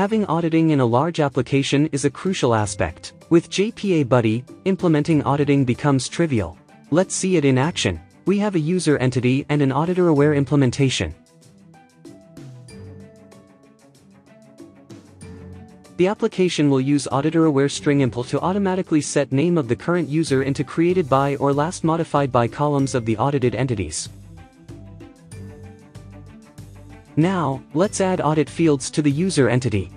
Having auditing in a large application is a crucial aspect. With JPA Buddy, implementing auditing becomes trivial. Let's see it in action. We have a user entity and an auditor-aware implementation. The application will use auditor-aware string impl to automatically set name of the current user into created by or last modified by columns of the audited entities. Now, let's add audit fields to the user entity.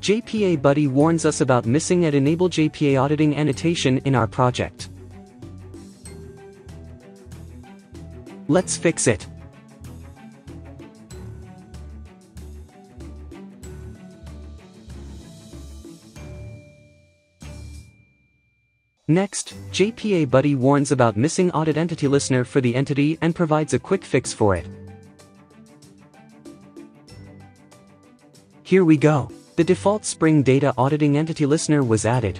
JPA Buddy warns us about missing at Enable JPA Auditing annotation in our project. Let's fix it. Next, JPA Buddy warns about missing audit entity listener for the entity and provides a quick fix for it. Here we go. The default Spring Data Auditing Entity Listener was added.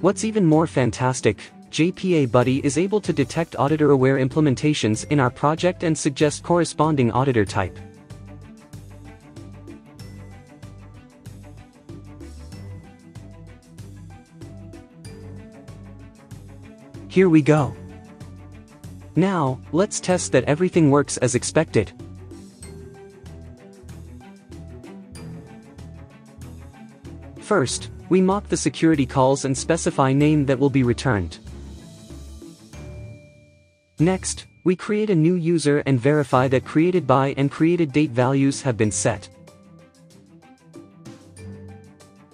What's even more fantastic, JPA Buddy is able to detect auditor-aware implementations in our project and suggest corresponding auditor type. Here we go. Now, let's test that everything works as expected. First, we mock the security calls and specify name that will be returned. Next, we create a new user and verify that created by and created date values have been set.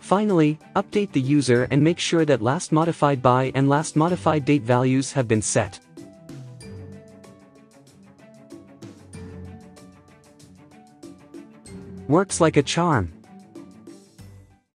Finally, update the user and make sure that last modified by and last modified date values have been set. Works like a charm.